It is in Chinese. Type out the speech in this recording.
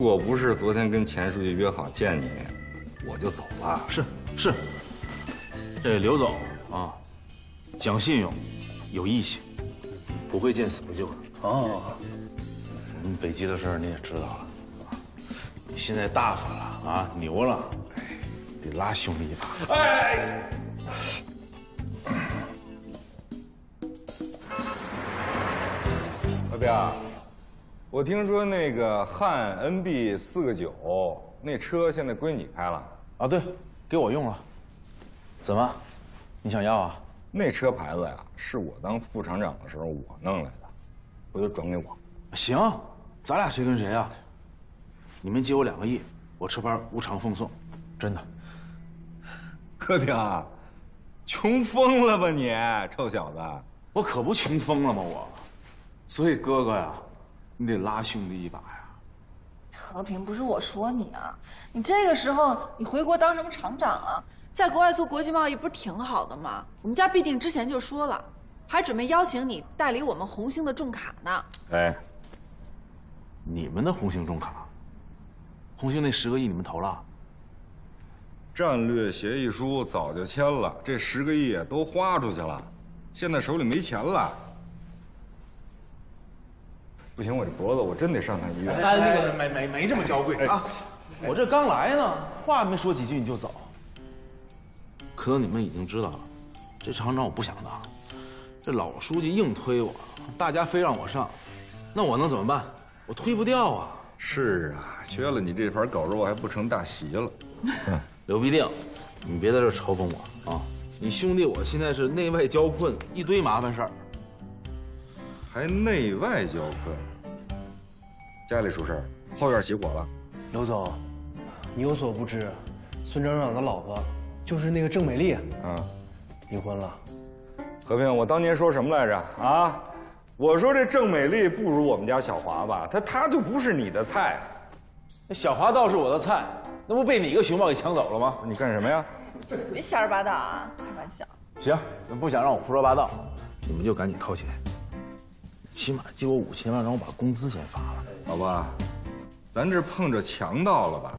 如果不是昨天跟钱书记约好见你，我就走了。是是，这刘总啊，讲信用，有义气，不会见死不救的。哦，我们北极的事儿你也知道了，你现在大发了啊，牛了，得拉兄弟一把。哎，老表，我听说那个汉 NB 四个九那车现在归你开了，啊，对，给我用了。怎么，你想要啊？那车牌子呀是我当副厂长的时候我弄来的，回头转给我。行，咱俩谁跟谁啊？你们借我两个亿，我车牌无偿奉送，真的。和平，穷疯了吧你，臭小子！我可不穷疯了吗我？所以哥哥呀，你得拉兄弟一把呀。和平，不是我说你啊，你这个时候你回国当什么厂长啊？在国外做国际贸易不是挺好的吗？我们家必定之前就说了，还准备邀请你代理我们红星的重卡呢。哎，你们的红星重卡，红星那十个亿你们投了？战略协议书早就签了，这十个亿都花出去了，现在手里没钱了。不行，我这脖子我真得上趟医院。哎，那个没没没这么娇贵啊！我这刚来呢，话没说几句你就走。可能你们已经知道了，这厂长我不想当，这老书记硬推我，大家非让我上，那我能怎么办？我推不掉啊！是啊，缺了你这盘狗肉还不成大席了。刘必定，你别在这嘲讽我啊！你兄弟我现在是内外交困，一堆麻烦事儿。还内外交困，家里出事儿，后院起火了。刘总，你有所不知，孙厂长的老婆就是那个郑美丽，啊，离婚了。和平，我当年说什么来着啊？我说这郑美丽不如我们家小华吧，她她就不是你的菜。那小华倒是我的菜，那不被你一个熊猫给抢走了吗？你干什么呀？别瞎说八道啊，开玩笑。行，那不想让我胡说八道，你们就赶紧掏钱，起码借我五千万，让我把工资先发了。老婆，咱这碰着强盗了吧？